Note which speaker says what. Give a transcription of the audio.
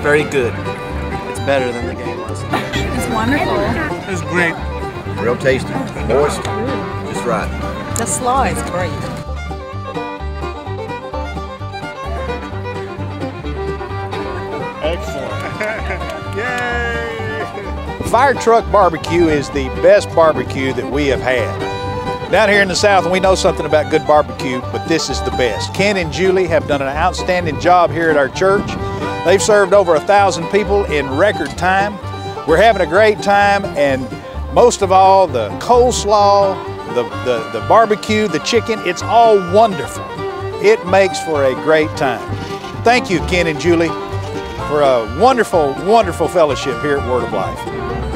Speaker 1: very good. It's better than the game was.
Speaker 2: It's wonderful.
Speaker 3: It's great.
Speaker 4: Real tasty. Moist. Just right.
Speaker 2: The slaw is great.
Speaker 3: Excellent. Yay!
Speaker 5: Fire Truck Barbecue is the best barbecue that we have had. Down here in the South, we know something about good barbecue, but this is the best. Ken and Julie have done an outstanding job here at our church. They've served over a thousand people in record time. We're having a great time, and most of all, the coleslaw, the, the, the barbecue, the chicken, it's all wonderful. It makes for a great time. Thank you, Ken and Julie, for a wonderful, wonderful fellowship here at Word of Life.